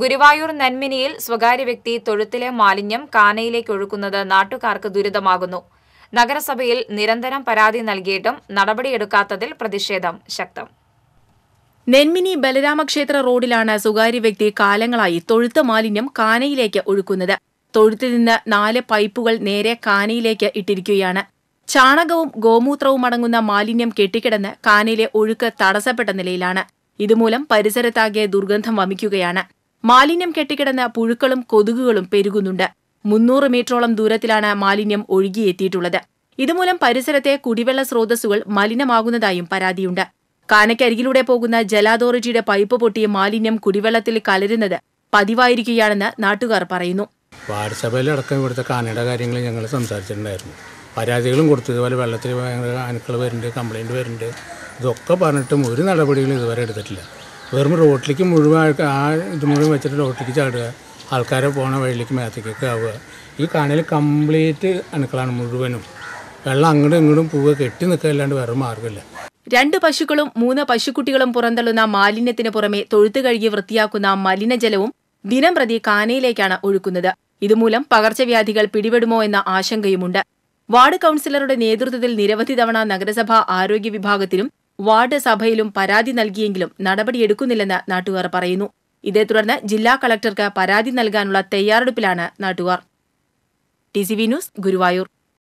ഗുരുവായൂർ നന്മിനിയിൽ സ്വകാര്യ വ്യക്തി തൊഴുത്തിലെ മാലിന്യം കാനയിലേക്ക് ഒഴുക്കുന്നത് നാട്ടുകാർക്ക് ദുരിതമാകുന്നു. നഗരസഭയിൽ നിരന്തരം പരാതി നൽകിയിട്ടും നടപടിയെടുക്കാത്തതിൽ പ്രതിഷേധം ശക്തം. നെന്മിനി ബലരാമക്ഷേത്ര റോഡിലാണ് സ്വകാര്യ വ്യക്തി കാലങ്ങളായി തൊഴുത്ത് മാലിന്യം കാനയിലേക്ക് ഒഴുക്കുന്നത്. തൊഴുത്തിൽ നിന്ന് നാല് പൈപ്പുകൾ നേരെ കാനയിലേക്ക് ഇട്ടിരിക്കുകയാണ്. ചാണകവും ഗോമൂത്രവും അടങ്ങുന്ന മാലിന്യം കെട്ടിക്കിടന്ന് കാനയിലെ ഒഴുക്ക് തടസ്സപ്പെട്ട നിലയിലാണ്. ഇതുമൂലം പരിസരത്താകെ ദുർഗന്ധം വമിക്കുകയാണ്. മാലിന്യം കെട്ടിക്കിടന്ന് പുഴുക്കളും കൊതുകുകളും പെരുകുന്നുണ്ട്. മുന്നൂറ് മീറ്ററോളം ദൂരത്തിലാണ് മാലിന്യം ഒഴുകിയെത്തിയിട്ടുള്ളത്. ഇതുമൂലം പരിസരത്തെ കുടിവെള്ള സ്രോതസ്സുകൾ മലിനമാകുന്നതായും പരാതിയുണ്ട്. കാനയ്ക്കരികിലൂടെ പോകുന്ന ജലാതോറിറ്റിയുടെ പൈപ്പ് പൊട്ടിയ മാലിന്യം കുടിവെള്ളത്തിൽ കലരുന്നത് പതിവായിരിക്കുകയാണെന്ന് നാട്ടുകാർ പറയുന്നു. വാർഡ്സഭയിലടക്കം ഇവിടുത്തെ കാനയുടെ കാര്യങ്ങൾ ഞങ്ങൾ സംസാരിച്ചിട്ടുണ്ടായിരുന്നു. പരാതികളും കൊടുത്തു. ഇതുപോലെ വെള്ളത്തിൽ ഭയങ്കര അണുക്കൾ വരുന്നുണ്ട് കംപ്ലൈന്റ് വരുന്നുണ്ട്. ഇതൊക്കെ പറഞ്ഞിട്ടും ഒരു നടപടികളും ഇതുവരെ എടുത്തിട്ടില്ല. വെറും റോട്ടിലേക്ക് മുഴുവൻ ആ ഇത് മുഴുവൻ വെച്ചിട്ട് റോട്ടിലേക്ക് ചാടുക. ആൾക്കാരെ പോണ വഴിയിലേക്ക് മേത്തേക്കൊക്കെ ആവുക. ഈ കാനയിൽ കംപ്ലീറ്റ് അണുക്കളാണ് മുഴുവനും. വെള്ളം അങ്ങോട്ടും ഇങ്ങോട്ടും പോവുക കെട്ടി നിൽക്കുക അല്ലാണ്ട് വേറെ മാർഗമില്ല. രണ്ട് പശുക്കളും മൂന്ന് പശുക്കുട്ടികളും പുറന്തള്ളുന്ന മാലിന്യത്തിന് പുറമെ തൊഴുത്ത് കഴുകി വൃത്തിയാക്കുന്ന മലിനജലവും ദിനം പ്രതി കാനയിലേക്കാണ് ഒഴുക്കുന്നത്. ഇതുമൂലം പകർച്ചവ്യാധികൾ പിടിപെടുമോ എന്ന ആശങ്കയുമുണ്ട്. വാർഡ് കൌൺസിലറുടെ നേതൃത്വത്തിൽ നിരവധി തവണ നഗരസഭാ ആരോഗ്യ വിഭാഗത്തിലും വാർഡ് സഭയിലും പരാതി നൽകിയെങ്കിലും നടപടിയെടുക്കുന്നില്ലെന്ന് നാട്ടുകാർ പറയുന്നു. ഇതേ തുടർന്ന് ജില്ലാ കളക്ടർക്ക് പരാതി നൽകാനുള്ള തയ്യാറെടുപ്പിലാണ് നാട്ടുകാർ. T news Guruvayur.